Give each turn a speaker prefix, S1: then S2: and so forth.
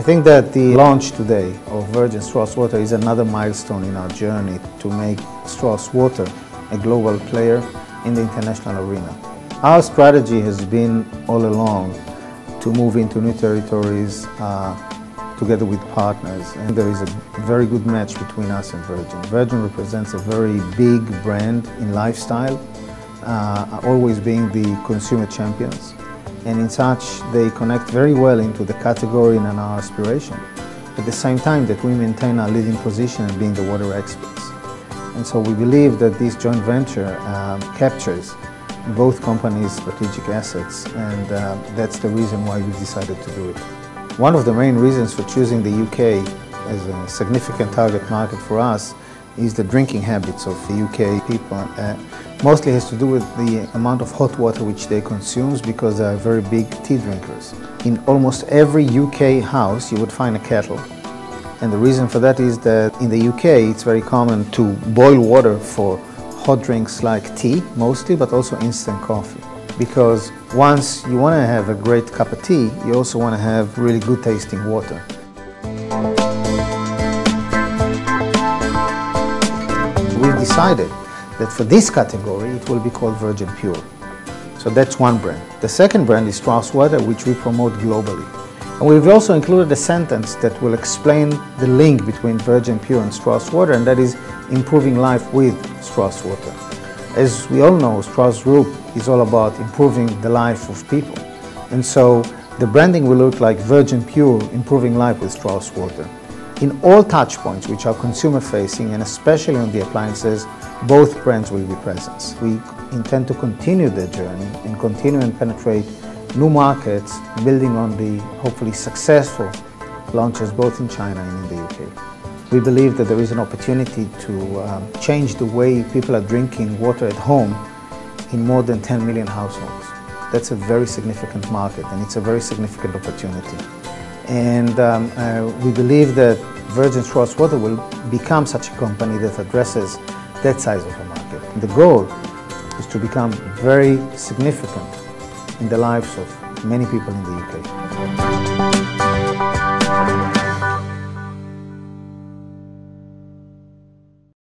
S1: I think that the launch today of Virgin Strauss Water is another milestone in our journey to make Strauss Water a global player in the international arena. Our strategy has been all along to move into new territories uh, together with partners and there is a very good match between us and Virgin. Virgin represents a very big brand in lifestyle, uh, always being the consumer champions and in such they connect very well into the category and our aspiration. At the same time that we maintain our leading position in being the water experts. And so we believe that this joint venture um, captures both companies' strategic assets and uh, that's the reason why we decided to do it. One of the main reasons for choosing the UK as a significant target market for us is the drinking habits of the UK people. Uh, mostly has to do with the amount of hot water which they consume because they are very big tea drinkers. In almost every UK house you would find a kettle. And the reason for that is that in the UK it's very common to boil water for hot drinks like tea mostly, but also instant coffee. Because once you want to have a great cup of tea, you also want to have really good tasting water. We've decided that for this category it will be called Virgin Pure. So that's one brand. The second brand is Strauss Water, which we promote globally. And we've also included a sentence that will explain the link between Virgin Pure and Strauss Water, and that is improving life with Strauss Water. As we all know, Strauss Group is all about improving the life of people. And so the branding will look like Virgin Pure, improving life with Strauss Water. In all touch points, which are consumer facing, and especially on the appliances, both brands will be present. We intend to continue the journey and continue and penetrate new markets, building on the hopefully successful launches both in China and in the UK. We believe that there is an opportunity to um, change the way people are drinking water at home in more than 10 million households. That's a very significant market and it's a very significant opportunity. And um, uh, we believe that Virgin Strauss Water will become such a company that addresses that size of a market. The goal is to become very significant in the lives of many people in the UK.